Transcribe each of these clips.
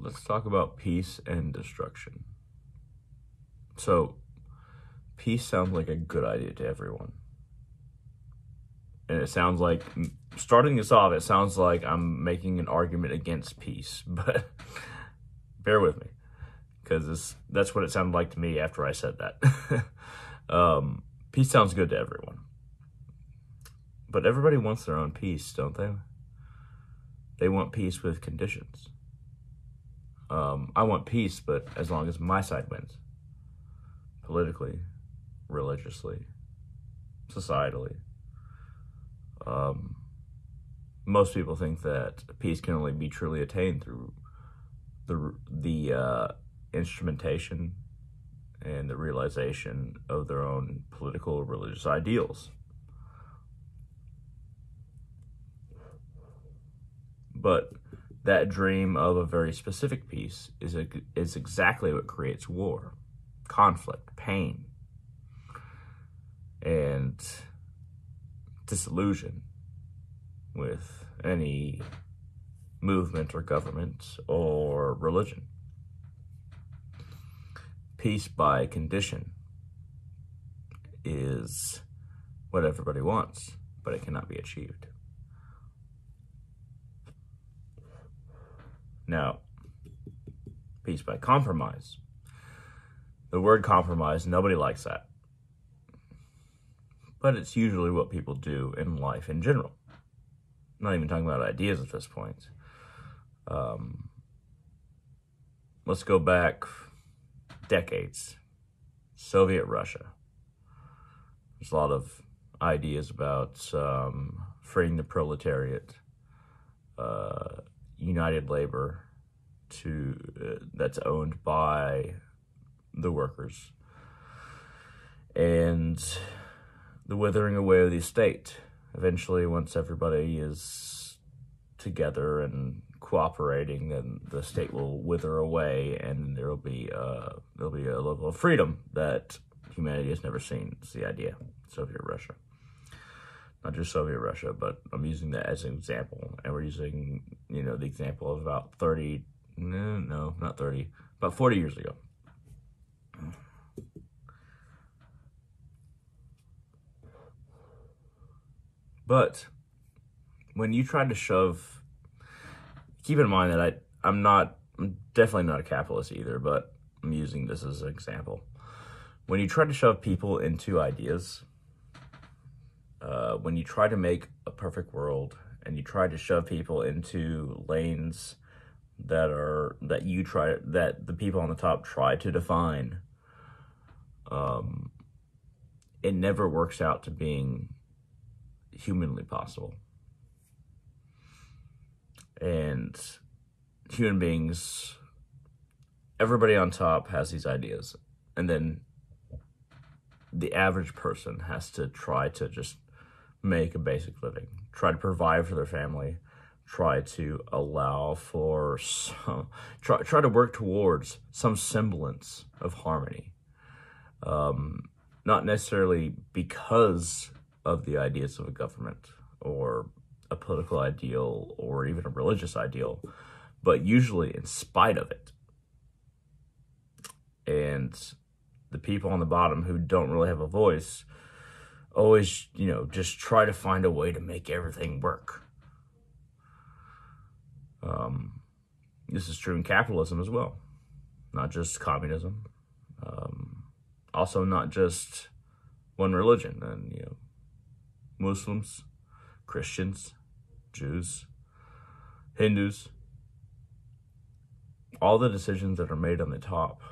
let's talk about peace and destruction. So, peace sounds like a good idea to everyone. And it sounds like, starting this off, it sounds like I'm making an argument against peace, but bear with me because that's what it sounded like to me after I said that. um, peace sounds good to everyone. But everybody wants their own peace, don't they? They want peace with conditions. Um, I want peace, but as long as my side wins politically, religiously, societally. Um, most people think that peace can only be truly attained through the the uh, instrumentation and the realization of their own political or religious ideals. But that dream of a very specific peace is, a, is exactly what creates war, conflict, pain, and disillusion with any movement or government or religion. Peace by condition is what everybody wants, but it cannot be achieved. Now, peace by compromise. The word compromise, nobody likes that. But it's usually what people do in life in general. I'm not even talking about ideas at this point. Um, let's go back decades. Soviet Russia. There's a lot of ideas about um, freeing the proletariat, uh, United Labor, to uh, that's owned by the workers, and the withering away of the state. Eventually, once everybody is together and cooperating, then the state will wither away, and there will be uh, there'll be a level of freedom that humanity has never seen. It's the idea, Soviet Russia, not just Soviet Russia, but I'm using that as an example, and we're using you know the example of about thirty, no, no, not thirty, about forty years ago. But when you try to shove keep in mind that I I'm not I'm definitely not a capitalist either, but I'm using this as an example. When you try to shove people into ideas, uh, when you try to make a perfect world and you try to shove people into lanes that are that you try that the people on the top try to define, um, it never works out to being humanly possible. And human beings, everybody on top has these ideas, and then the average person has to try to just make a basic living, try to provide for their family, try to allow for some, try, try to work towards some semblance of harmony. Um, not necessarily because of the ideas of a government or a political ideal or even a religious ideal, but usually in spite of it. And the people on the bottom who don't really have a voice always, you know, just try to find a way to make everything work. Um, this is true in capitalism as well, not just communism. Um, also, not just one religion, and you know, Muslims, Christians, Jews, Hindus, all the decisions that are made on the top,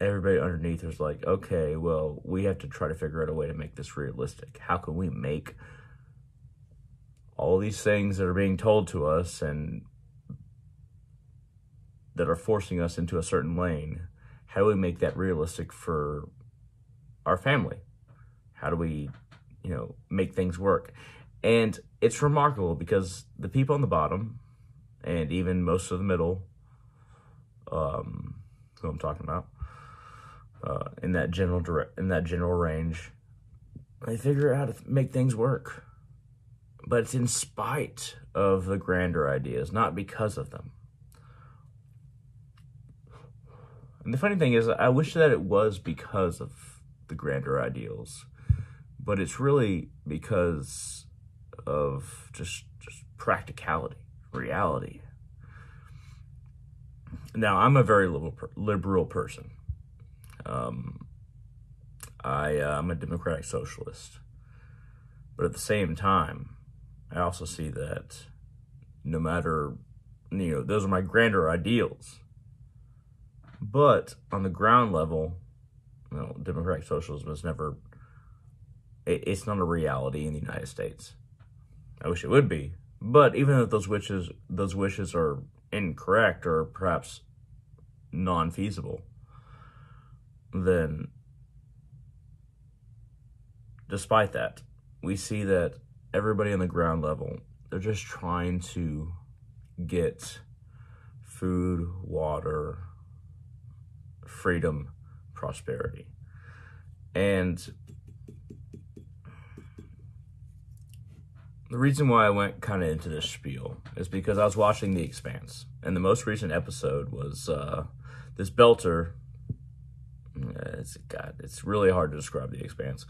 everybody underneath is like, okay, well, we have to try to figure out a way to make this realistic. How can we make all these things that are being told to us and that are forcing us into a certain lane? How do we make that realistic for our family? How do we, you know, make things work? And it's remarkable because the people on the bottom and even most of the middle, um, who I'm talking about, uh, in that general in that general range, they figure out how to make things work. But it's in spite of the grander ideas, not because of them. And the funny thing is, I wish that it was because of the grander ideals, but it's really because of just just practicality, reality. Now, I'm a very liberal person. Um, I, uh, I'm a democratic socialist. But at the same time, I also see that no matter, you know, those are my grander ideals. But on the ground level, you know, democratic socialism is never, it, it's not a reality in the United States. I wish it would be. But even if those wishes, those wishes are incorrect or perhaps non-feasible, then despite that, we see that everybody on the ground level, they're just trying to get food, water, freedom, prosperity. And the reason why I went kind of into this spiel is because I was watching The Expanse, and the most recent episode was uh, this belter. It's God, it's really hard to describe The Expanse.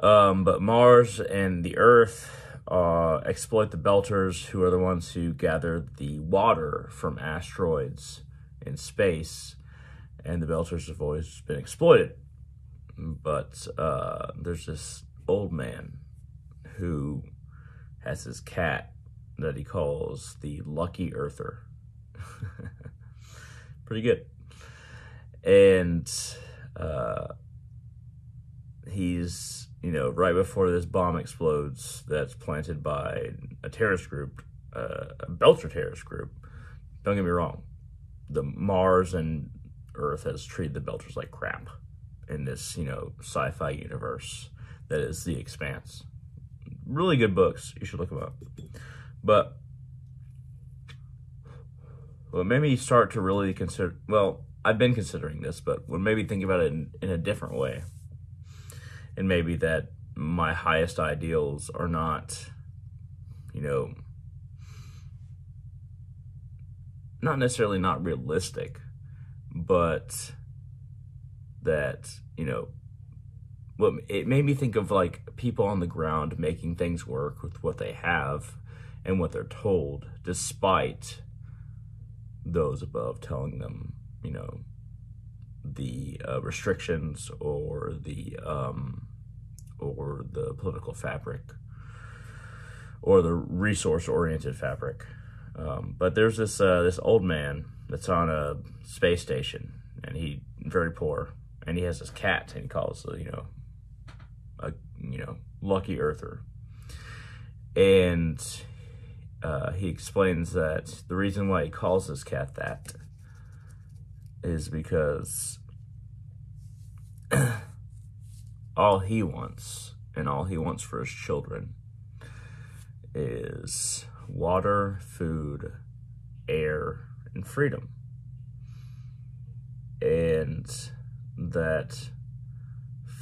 Um, but Mars and the Earth uh, exploit the Belters, who are the ones who gather the water from asteroids in space, and the Belters have always been exploited. But uh, there's this old man who has his cat that he calls the Lucky Earther. Pretty good. And uh, he's you know, right before this bomb explodes that's planted by a terrorist group, uh, a Belter terrorist group. Don't get me wrong, the Mars and Earth has treated the Belters like crap in this, you know, sci-fi universe that is The Expanse. Really good books. You should look them up. But what made me start to really consider, well, I've been considering this, but made me think about it in, in a different way. And maybe that my highest ideals are not, you know, not necessarily not realistic, but that, you know, what it made me think of like people on the ground making things work with what they have and what they're told, despite those above telling them, you know, the uh, restrictions or the um, or the political fabric or the resource oriented fabric. Um, but there's this uh, this old man that's on a space station and he very poor and he has this cat and he calls you know a you know lucky earther and uh, he explains that the reason why he calls this cat that is because all he wants and all he wants for his children is water, food, air, and freedom. And that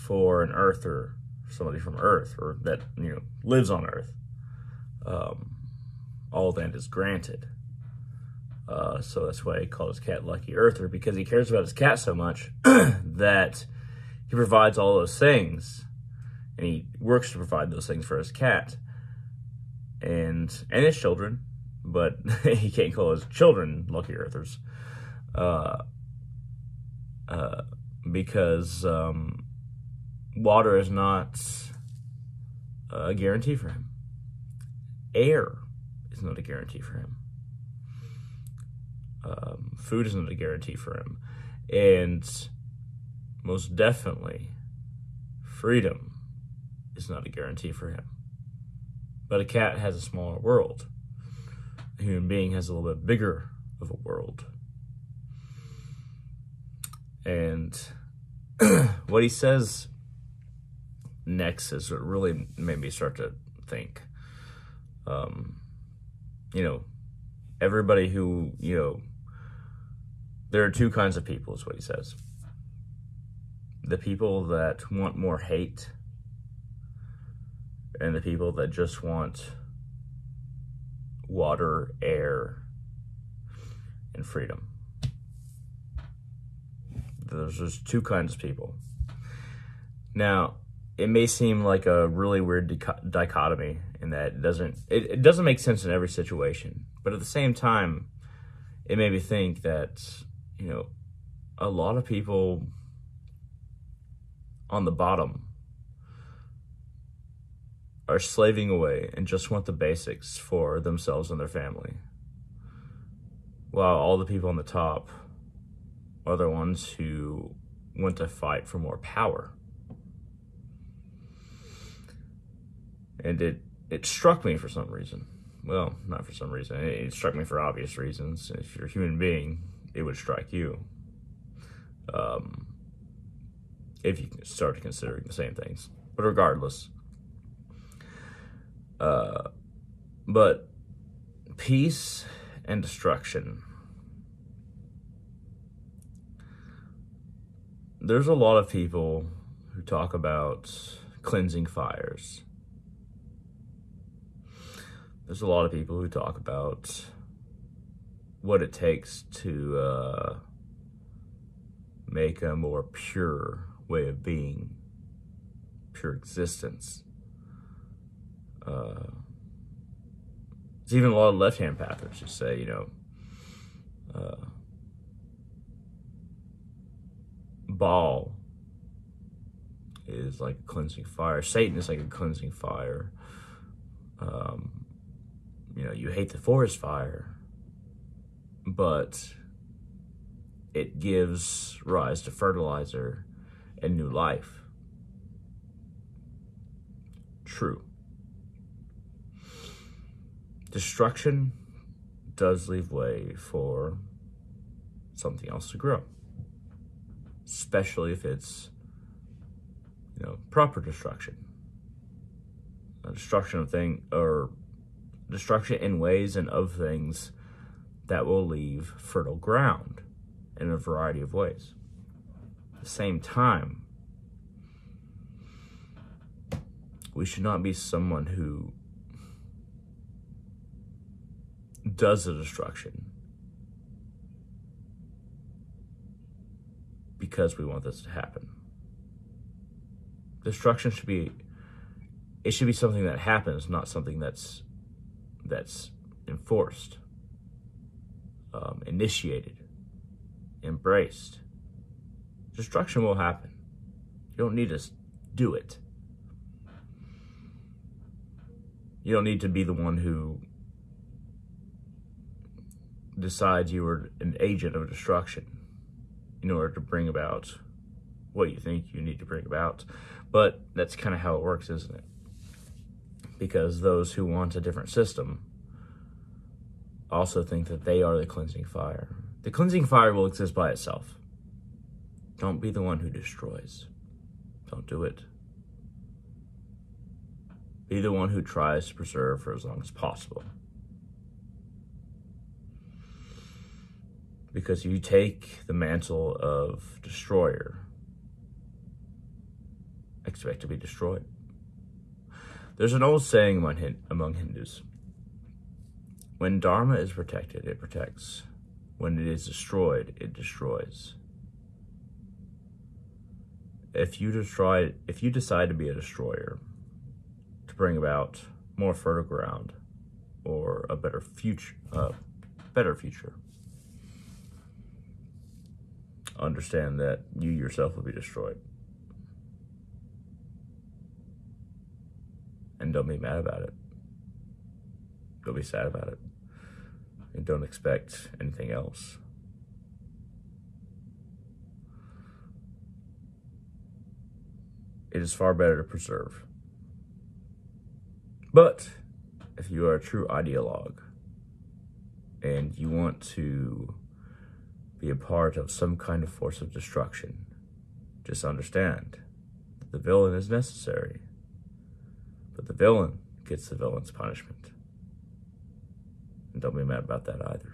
for an earther, somebody from Earth, or that, you know, lives on Earth, um, all that is granted. Uh, so that's why he called his cat Lucky Earther because he cares about his cat so much that he provides all those things and he works to provide those things for his cat and and his children, but he can't call his children Lucky Earthers. Uh, uh, because um, water is not a guarantee for him. Air is not a guarantee for him um, food isn't a guarantee for him. And most definitely, freedom is not a guarantee for him. But a cat has a smaller world. A human being has a little bit bigger of a world. And what he says next is what really made me start to think. Um, you know, everybody who, you know, there are two kinds of people, is what he says. The people that want more hate, and the people that just want water, air, and freedom. There's just two kinds of people. Now, it may seem like a really weird dichotomy in that it doesn't it, it doesn't make sense in every situation, but at the same time, it made me think that you know a lot of people on the bottom are slaving away and just want the basics for themselves and their family. While all the people on the top are the ones who want to fight for more power. And it, it struck me for some reason. Well, not for some reason. It, it struck me for obvious reasons. If you're a human being, it would strike you. Um, if you start considering the same things. But regardless, uh, but peace and destruction. There's a lot of people who talk about cleansing fires. There's a lot of people who talk about what it takes to uh, make a more pure way of being, pure existence. Uh, there's even a lot of left-hand pathers who say, you know, uh, Baal is like a cleansing fire. Satan is like a cleansing fire. Um, you know, you hate the forest fire, but it gives rise to fertilizer and new life. True. Destruction does leave way for something else to grow, especially if it's, you know, proper destruction. A destruction of thing or destruction in ways and of things that will leave fertile ground in a variety of ways. At the same time, we should not be someone who does the destruction because we want this to happen. Destruction should be it should be something that happens, not something that's that's enforced, um, initiated, embraced. Destruction will happen. You don't need to do it. You don't need to be the one who decides you are an agent of destruction in order to bring about what you think you need to bring about. But that's kind of how it works, isn't it? Because those who want a different system also think that they are the cleansing fire. The cleansing fire will exist by itself. Don't be the one who destroys. Don't do it. Be the one who tries to preserve for as long as possible. Because if you take the mantle of destroyer, expect to be destroyed. There's an old saying among Hindus when Dharma is protected, it protects. When it is destroyed, it destroys. If you destroy, if you decide to be a destroyer, to bring about more fertile ground or a better future, uh, better future, understand that you yourself will be destroyed. And don't be mad about it. Don't be sad about it. And don't expect anything else. It is far better to preserve. But if you are a true ideologue and you want to be a part of some kind of force of destruction, just understand that the villain is necessary, but the villain gets the villain's punishment. And don't be mad about that either.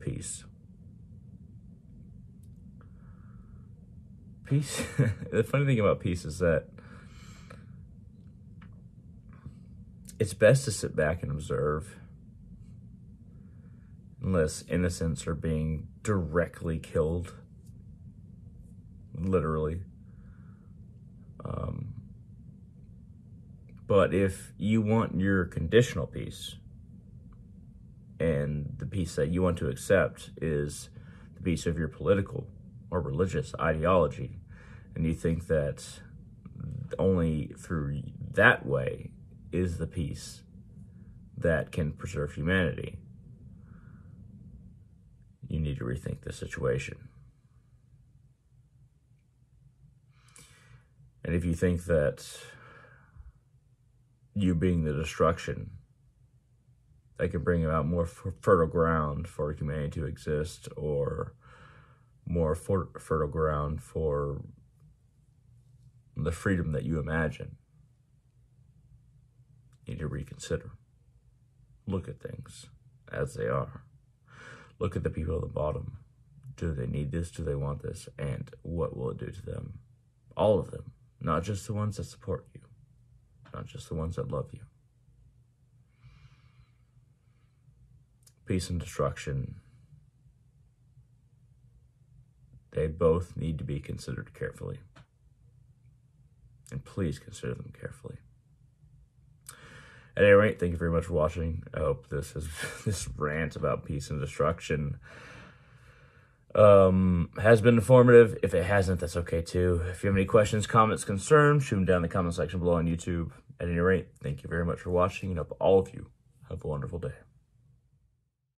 Peace. Peace. the funny thing about peace is that it's best to sit back and observe unless innocents are being directly killed, literally. Um, but if you want your conditional peace, and the peace that you want to accept is the peace of your political or religious ideology, and you think that only through that way is the peace that can preserve humanity, you need to rethink the situation. And if you think that you being the destruction that can bring about more fertile ground for humanity to exist or more fertile ground for the freedom that you imagine, you need to reconsider. Look at things as they are. Look at the people at the bottom. Do they need this? Do they want this? And what will it do to them? All of them, not just the ones that support you, not just the ones that love you. Peace and destruction, they both need to be considered carefully. And please consider them carefully. At any rate, thank you very much for watching. I hope this is this rant about peace and destruction um, has been informative. If it hasn't, that's okay too. If you have any questions, comments, concerns, shoot them down in the comment section below on YouTube. At any rate, thank you very much for watching, and hope all of you have a wonderful day.